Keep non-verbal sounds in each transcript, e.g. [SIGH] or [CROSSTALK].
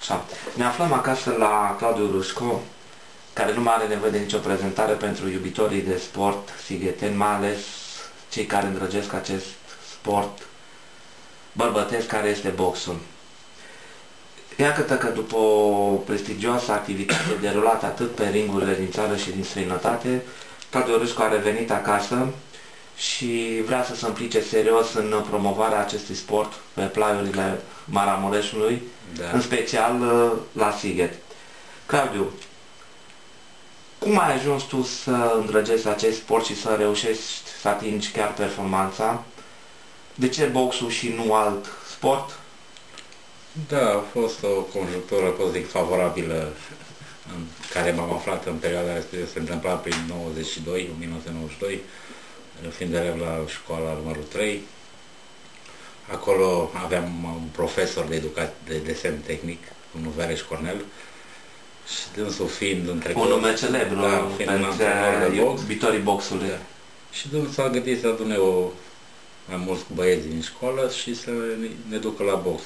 Așa. Ne aflăm acasă la Claudiu Rușco, care nu mai are nevoie de nicio prezentare pentru iubitorii de sport sigheteni, mai ales cei care îndrăgesc acest sport bărbătesc care este boxul. Iată că după o prestigioasă activitate derulată atât pe ringurile din țară și din străinătate, Claudiu Ruscu a revenit acasă și vrea să se implice serios în promovarea acestui sport pe plaiurile Maramureșului, da. în special uh, la Sighet. Claudiu, cum ai ajuns tu să îndrăgești acest sport și să reușești să atingi chiar performanța? De ce boxul și nu alt sport? Da, a fost o conjunctură, pot zic, favorabilă în care m-am aflat în perioada respectivă, se întâmpla prin 92, 1992, fiind elev la școala numărul 3. Acolo aveam un profesor de educat de desen tehnic, un Vereș Cornel, și dânsul fiind între Un nume celebru da, fiind pentru de box, iubitorii boxului. Da. Și dânsul a gândit să adune o, mai mulți băieți din școală și să ne ducă la box.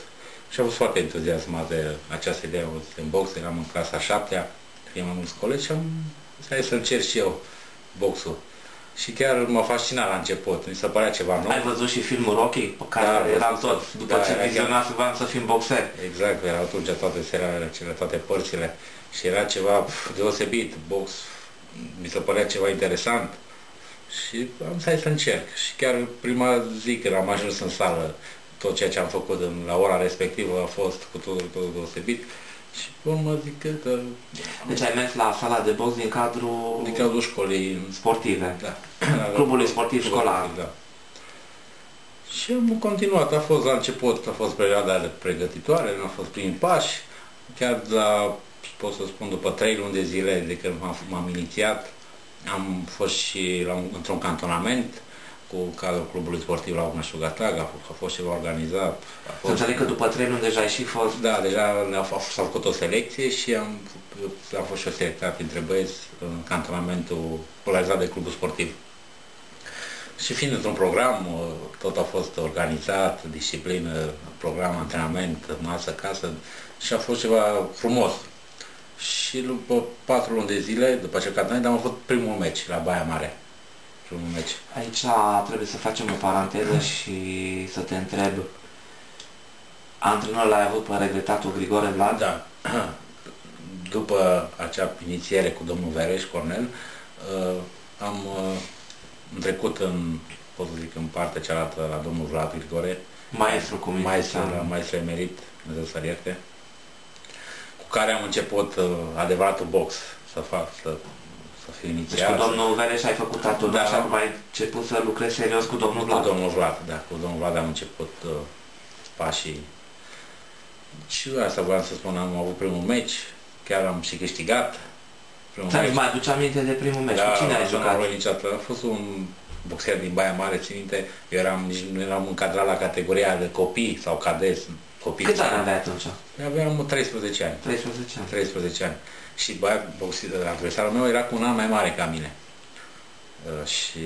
Și am fost foarte entuziasmat de această idee în box, eram în clasa 7 fie mai mulți colegi și am zis să încerc și eu boxul. Și chiar m-a fascinat la început, mi se părea ceva nou. Ai văzut și filmul Rocky, pe care da, eram tot, după da, ce vizionat să să fim boxeri. Exact, erau atunci toate serialele, cele, toate părțile și era ceva pf, deosebit, box, mi se părea ceva interesant și am să să încerc. Și chiar prima zi când am ajuns în sală, tot ceea ce am făcut în, la ora respectivă a fost cu totul, totul deosebit. Și pe urmă zic că... că deci ai mers la sala de box din cadrul... Din cadrul școlii... Sportive. Da. [CLEARS THROAT] Clubului sportiv școlar. Da. Și am continuat. A fost la început, a fost perioada pregătitoare, a fost prin pași. Chiar la, pot să spun, după trei luni de zile de când m-am inițiat, am fost și la un, într-un cantonament cu cadrul clubului sportiv la Urmă Șugatag, a, a fost ceva organizat. A fost... Înțeleg că după trei luni deja ai și fost... Da, deja s-a făcut o selecție și am, am fost și o selectat printre băieți în cantonamentul polarizat de clubul sportiv. Și fiind într-un program, tot a fost organizat, disciplină, program, antrenament, masă, casă și a fost ceva frumos. Și după patru luni de zile, după acel cantonament, am avut primul meci la Baia Mare primul meci. Aici trebuie să facem o paranteză și să te întreb. Antrenorul l-ai avut pe regretatul Grigore Vlad? Da. [CLEARS THROAT] După acea inițiere cu domnul Vereș Cornel, uh, am uh, trecut în, pot să zic, în partea cealaltă la domnul Vlad Grigore. Maestru cum Maestru, la maestru emerit, Dumnezeu să ierte, cu care am început uh, adevăratul box să fac, să să fie inițiat. Deci cu domnul Vereș ai făcut atunci da. și acum ai început să lucrezi serios cu domnul Vlad. Cu domnul Vlad, da, cu domnul Vlad am început uh, pașii. Și asta vreau să spun, am avut primul meci, chiar am și câștigat. Primul Dar mai aduce aminte de primul meci, da, cu cine ai jucat? Niciodată. A fost un boxer din Baia Mare, țin minte, eu eram, nici nu eram încadrat la categoria de copii sau cadeți. Copii Câți ani aveai atunci? Aveam 13 ani. 13 ani. 13 ani și băiat, adversarul meu era cu un an mai mare ca mine. Uh, și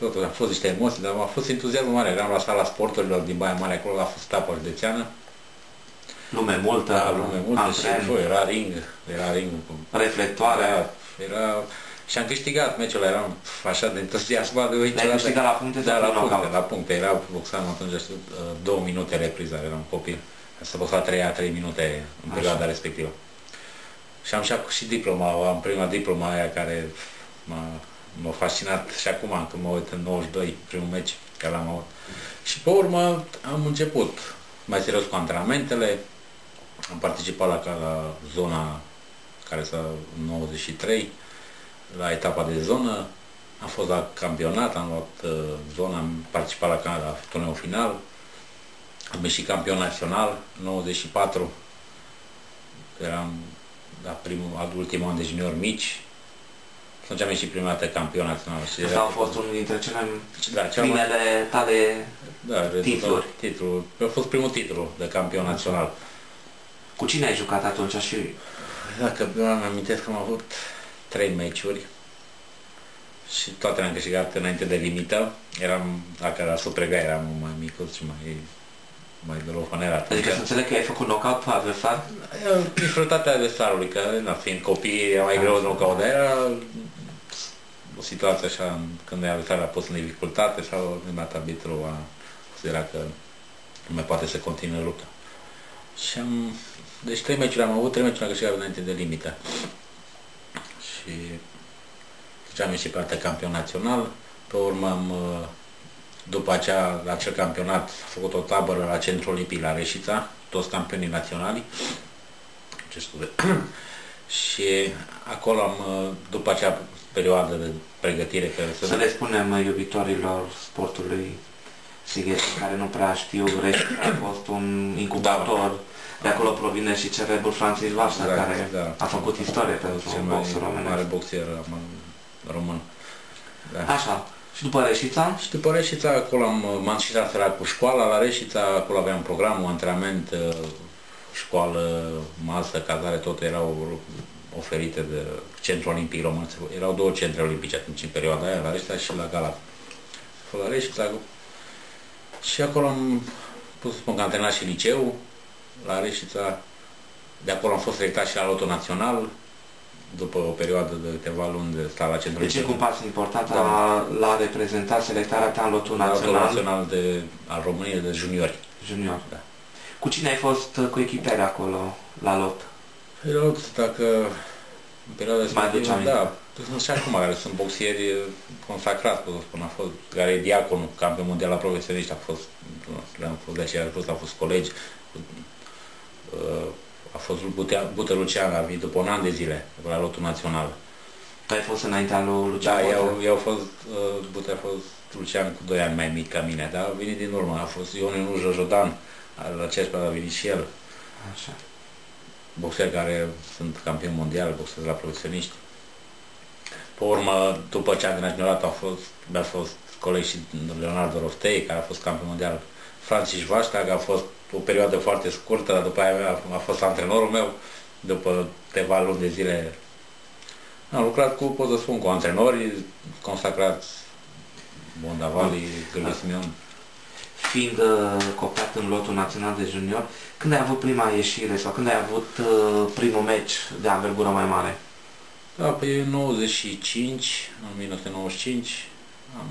totul a fost niște emoții, dar a fost entuziasm mare. Eram la sala sporturilor din Baia Mare, acolo a fost etapa județeană. Lume multă, da, lume multă și bă, era ring, era ring. Reflectoare. Era, era și am câștigat meciul ăla, eram așa de entuziasmat de niciodată. Ai câștigat la puncte Da, la puncte, la puncte. Era boxanul atunci, știu, uh, două minute repriza, eram copil. Să boxa trei, trei minute în perioada așa. respectivă. Și am și, și diploma, am prima diploma aia care m-a, fascinat și acum când mă uit în 92, primul meci care l-am avut. Și pe urmă am început mai serios cu antrenamentele, am participat la, la zona care s-a 93, la etapa de zonă, am fost la campionat, am luat uh, zona, am participat la, la turneul final, am ieșit campion național, 94, eram la primul, al ultimul an de junior mici. Atunci am ieșit prima dată campion național. Și Asta a fost unul dintre cele da, primele mai... tale da, titluri. Titlul. A fost primul titlu de campion național. Cu cine ai jucat atunci și... Dacă eu am amintesc că am avut trei meciuri și toate le-am câștigat înainte de limită. Eram, dacă la Suprega eram mai micuț și mai mai de o fanera. Adică să înțeleg că ai făcut knockout pe adversar? Dificultatea adversarului, că na, fiind copii e mai greu de knockout, dar era o situație așa, când adversarul a pus în dificultate sau nimeni arbitrul a considera că nu mai poate să continue lupta. Și am, deci trei meciuri am avut, trei meciuri am câștigat înainte de limită. Și deci am ieșit pe altă campion național, pe urmă am, după aceea, la acel campionat, a făcut o tabără la Centrul Olimpic la Reșița, toți campionii naționali. Ce scuze. [CLEARS THROAT] și acolo am, după acea perioadă de pregătire. Care să le spunem iubitorilor sportului Sighet, care nu prea știu, Reșița a fost un incubator da. De acolo provine și cerebrul Francis Varsă, da, care da. a făcut istorie pentru boxul românesc. mare boxier român. Da. Așa. Și după Reșița? Și după Reșița, acolo am, m-am și transferat cu școala. La Reșița, acolo aveam programul, antrenament, uh, școală, masă, cazare, tot erau oferite de Centrul Olimpic Român. Erau două centre olimpice atunci, în perioada aia, la Reșița și la Galat. La Reșița, și acolo am pus să spun că am antrenat și liceu, la Reșița. De acolo am fost selectat și la Loto Național, după o perioadă de câteva luni de stat la centrul. Deci un pas important da. la, la reprezentat selectarea ta în lotul național. Lotul național de, al României de juniori. Junior. Da. Cu cine ai fost cu echipere acolo la lot? Pe lot, dacă în perioada respectivă, da, sunt și acum care sunt boxieri consacrați, pot să spun, a fost, care e diaconul, campion mondial la profesioniști, a fost, le-am fost de aceea, a fost colegi, a fost Bută Lucian, a venit după un an de zile, la lotul național. Tu ai fost înaintea lui Lucian Da, eu, eu au fost, uh, Bută a fost Lucian cu 2 ani mai mic ca mine, dar a venit din urmă, a fost Ion Inu Jojodan, la CESPA a venit și el. Așa. Boxeri care sunt campioni mondial, boxeri la profesioniști. Pe urmă, după ce am terminat, a fost, mi-a fost coleg și Leonardo Roftei, care a fost campion mondial. Francis Vaștag a fost o perioadă foarte scurtă, dar după aia a, a fost antrenorul meu, după câteva luni de zile. Am lucrat cu, pot să spun, cu antrenori consacrați Bondavali, Gârgă Simion. Fiind uh, copiat în lotul național de junior, când ai avut prima ieșire sau când ai avut uh, primul meci de anvergură mai mare? Da, pe 95, în 1995, am,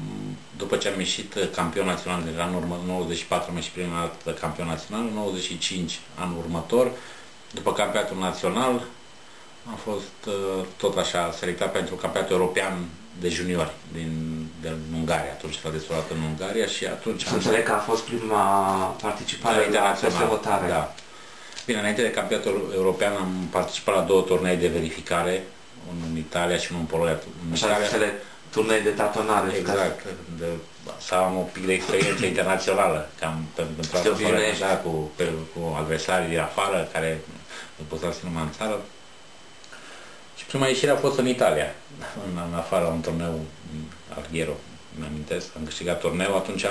după ce am ieșit campion național de anul urmă, 94 am ieșit prima dată campion național, 95 anul următor, după campionatul național am fost uh, tot așa selectat pentru campionatul european de juniori din, din Ungaria, atunci s-a desfășurat în Ungaria și atunci... Să înțeleg că a fost prima participare da, la aceste votare. Da. Bine, înainte de campionatul european am participat la două turnee de verificare, unul în Italia și unul în Polonia. În Așa Italia, turnee de tatonare. Exact, de, să am un pic de experiență internațională, cam pentru a da, cu, pe, cu adversarii din afară, care nu pot să numai în țară. Și prima ieșire a fost în Italia, în, în afara un turneu Alghero, mi amintesc, am câștigat turneu atunci,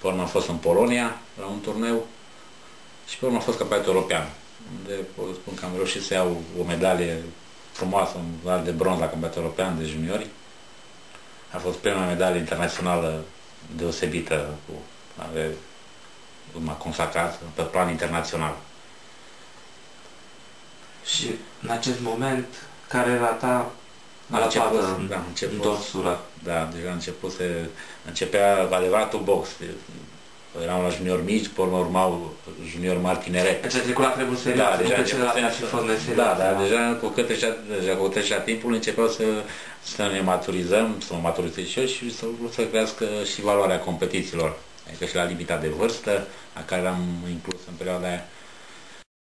pe urmă am fost în Polonia la un turneu și pe urmă am fost campionat european, unde pot spun că am reușit să iau o medalie frumoasă, un de bronz la campionatul european de juniori a fost prima medalie internațională deosebită cu care m-a consacrat pe plan internațional. Și în acest moment, care era ta a început, da, început, dorsura? Da, deja început să începea adevăratul box. Eram la junior mici, pe urmă urmau junior mari tinere. Deci a trecut la treburi serioase, da, deja, deja, și fost da, da, deja cu cât trecea, deja cu trecerea timpul începeau să să ne maturizăm, să mă maturizez și eu și să, să crească și valoarea competițiilor. Adică și la limita de vârstă, a care l-am inclus în perioada aia,